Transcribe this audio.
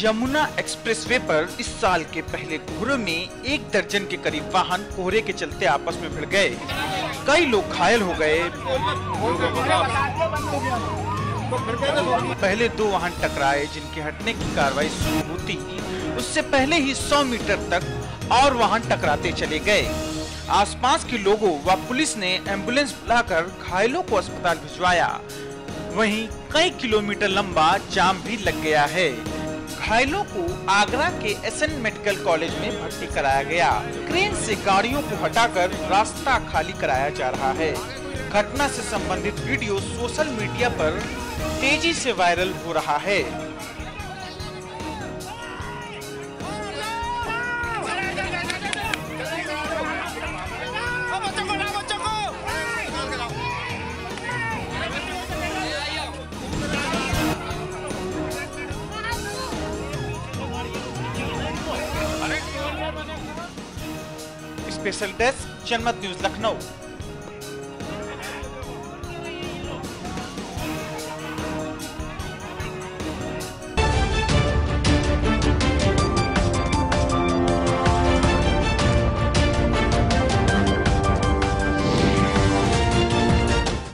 Yamuna expressway पर इस साल के पहले कोहरे में एक दर्जन के करीब वाहन कोहरे के चलते आपस में भिड़ गए। कई लोग घायल हो गए। पहले दो वाहन टकराए, जिनके हटने की कार्रवाई शुरू होती। उससे पहले ही 100 मीटर तक और वाहन टकराते चले गए। आसपास के लोगों व पुलिस ने एंबुलेंस बुलाकर घायलों को अस्पताल भिजवाया। वहीं कई किलोमीटर लंबा जाम भी लग गया है। घायलों को आगरा के एसएन मेडिकल कॉलेज में भर्ती कराया गया। क्रेन से गाड़ियों को हटाकर रास्ता खाली कराया जा रहा है। घटना से संबंधित वीडियो सोशल मीडिया पर तेज़ी से वायरल हो रहा है। Special desk Janmat news Lucknow